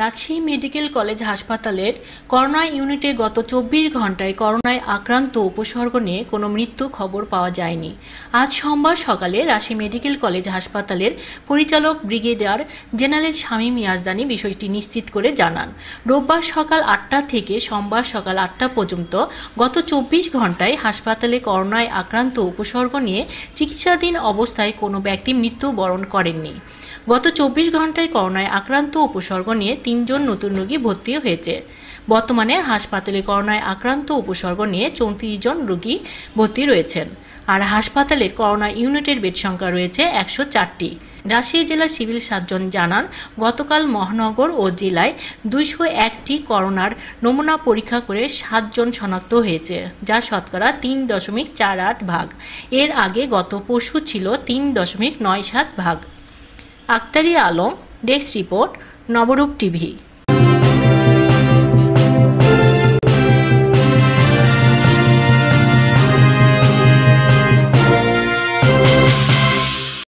Rajshahi medical college হাসপাতালের corona ইউনিটে গত চব্বিশ ঘন্টায় করোনায় আক্রান্ত উপসর্গ নিয়ে কোনো মৃত্যু খবর পাওয়া যায়নি। আজ সোমবার সকালে রাজশাহী মেডিকেল কলেজ হাসপাতালের পরিচালক ব্রিগেডিয়ার জেনারেল শামীম ইয়াজদানি বিষয়টি নিশ্চিত করে জানান। রোববার সকাল আটটা থেকে সোমবার সকাল আটটা পর্যন্ত গত চব্বিশ ঘন্টায় হাসপাতালে করোনায় আক্রান্ত উপসর্গ নিয়ে চিকিৎসাধীন অবস্থায় কোনো ব্যক্তি মৃত্যুবরণ করেননি। গত চব্বিশ ঘন্টায় করোনায় আক্রান্ত উপসর্গ নিয়ে তিনজন নতুন রোগী ভর্তি হয়েছে। বর্তমানে হাসপাতালে করোনায় আক্রান্ত উপসর্গ নিয়ে চৌত্রিশ জন রোগী ভর্তি রয়েছেন আর হাসপাতালের করোনা ইউনিটের বেড সংখ্যা রয়েছে একশো চারটি। রাজশাহী জেলার সিভিল সার্জন জানান, গতকাল মহানগর ও জেলায় দুইশো একটি করোনার নমুনা পরীক্ষা করে সাতজন শনাক্ত হয়েছে, যা শতকরা তিন দশমিক চার আট ভাগ। এর আগে গত পরশু ছিল তিন দশমিক নয় সাত ভাগ। Akhtari Alam desk report Nabarup TV.